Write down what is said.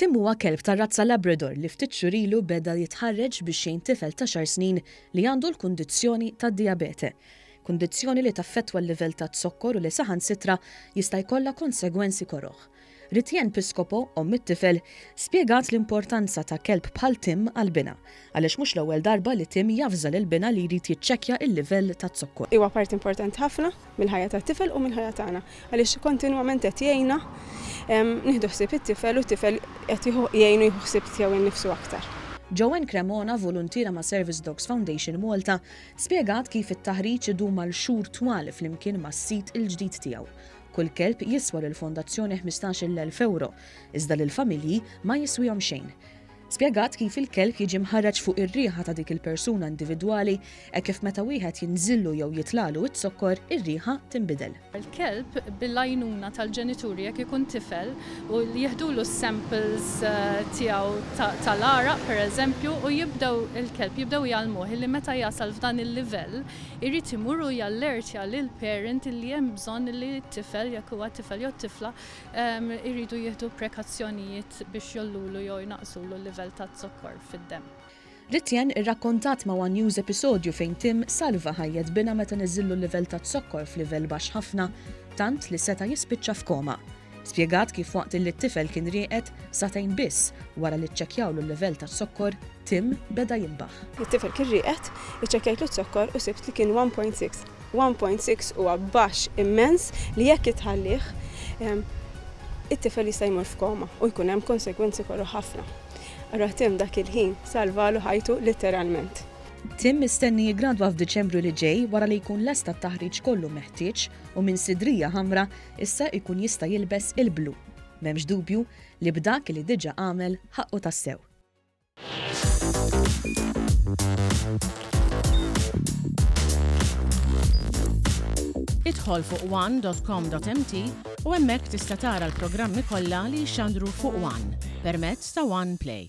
Tim huwa kelb tar-razza Labrador li ftit xhur ilu beda jitħarreġ biex jgħin tifel ta' xar snin li għandu l-kundizzjoni tad-dijabete. Kundizzjoni li taffettwa l-livell tat-zokkor u li saħansitra jista' jkollha konsegwenzi koroh. Ritienne Piscopo, omm it-tifel, spjegat l-importanza ta' kelb bħal Tim għall-binha, għaliex mhux l-ewwel darba li Tim javża lill-binha li jrid jiċċekkja l-livell taz-zokkor. Huwa parti importanti ħafna mill-ħajja tat-tifel u mill-ħajja tagħna, għaliex kontinwament qed jgħinna nieħdu ħsieb it-tifel u t-tifel qed jieħu jgħinu jieħu ħsieb tiegħu innifsu aktar. Joanne Cremona, voluntiera ma' Service Dogs Foundation Malta, spjegat kif it-taħriġ idum għal xhur twal flimkien mas-sit il-ġdid tiegħu. Kull kelb jiswa lill-Fondazzjoni ħmistax-il elf ewro, iżda lill-familji ma jiswihom xejn. Spjegat kif il-kelb jiġi mħarreġ fuq ir-riħa ta' dik il-persuna individwali hekk kif meta wieħed jinżillu jew jitlagħlu iz-zokkor ir-riħa tinbidel. Il-kelb bil-għajnuna tal-ġenituri jekk ikun tifel u jieħdulu s-samples tiegħu tal-għaraq pereżempju u jibdew il-kelb jibdew jgħallmuh illi meta jasal f'dan il-livell irid imur u jallertja lill-parent li hemm bżonn li t-tifel, jekk huwa tifel jew tifla, iridu jieħdu prekazzjonijiet biex jgħollulu jew jnaqqsulu l-livell taz-zokkor fid-demm. Ritian irrakkontat ma' one News episodju fejn Tim salva ħajjet binha meta niżillu l-livell taz-zokkor f'livell baxx ħafna, tant li seta' jispiċċa f'koma. Spjegat kif waqt li t-tifel kien rieqed, sagħtejn biss wara li ċċekkjawlu l-livell taz-zokkor, Tim beda jinbaħ. It-tifel kien rieqed, iċċekkjajtlu z-zokkor u sibt li kien 1.6. 1.6 huwa baxx immens li jekk itħallih, it-tifel jista' jmur f'koma u jkun hemm konsegwenzi koroh ħafna. Allura Tim dak il-ħin salvalu ħajtu litteralment. Tim mistenni jiggradwa f'Diċembru li ġej wara li jkun lesta t-taħriġ kollu meħtieġ u minn sidrija ħamra issa jkun jista' jilbes il-blu. M'hemmx dubju li b'dak li diġà għamel ħaqqu tassew. Idħol fuq one.com.mt u hemmhekk tista' tara l-programmi kollha li jxandru fuq One permezz ta' One Play.